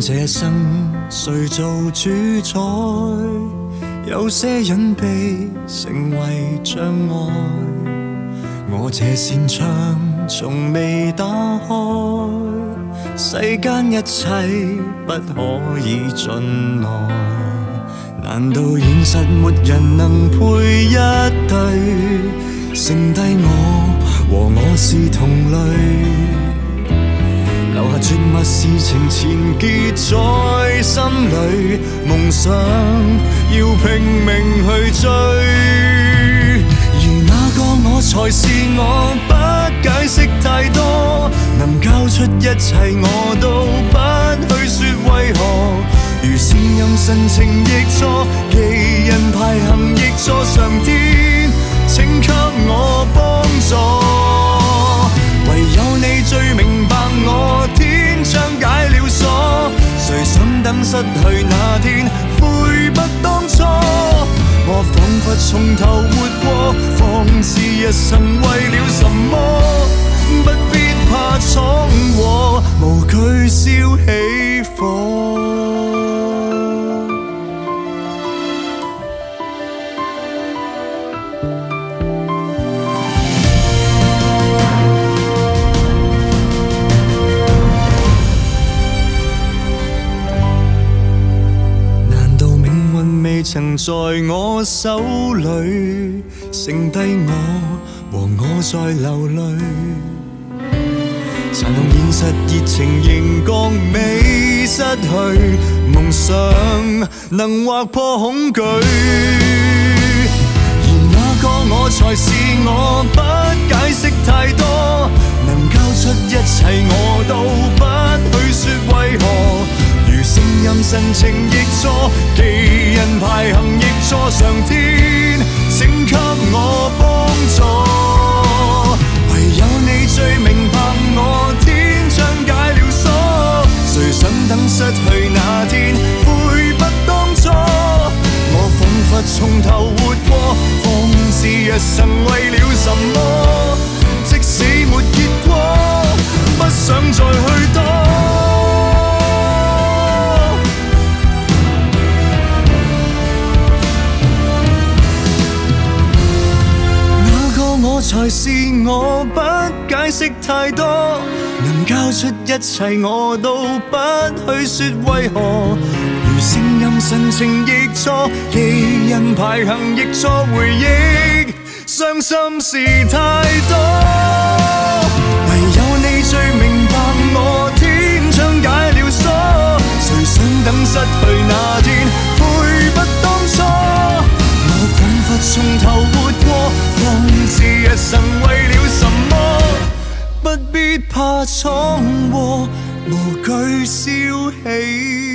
这生谁做主宰？有些隐秘成为障碍，我这扇窗从未打开，世间一切不可以进来。难道现实没人能配一对，剩低我和我是同类？留下绝密事情缠结梦想要拼命去追。而那个我才是我，不解释太多，能交出一切我都不去说为何。如声音神情亦错，奇人排行亦错，上天请给我帮助。唯有你最明白。我，天窗解了锁，谁想等失去那佛从头活过，方知一生为了什么，不必怕闯祸，无惧烧起火。难曾在我手里，剩低我和我在流泪？残酷现实，热情仍觉未失去，梦想能划破恐惧。而那个我才是我，不解释太多，能交出一切我都不去说为何。如声音神情亦错，排行亦错，上天请给我帮助。唯有你最明白我，天窗解了锁，谁想等失去那天，悔不当初。我仿佛从头活过，方知一生为了什么，才是我，不解释太多，能交出一切我都不去说为何。如声音神情亦错，基因排行亦错，回忆伤心事太多。神为了什么？不必怕闯祸，无惧笑起。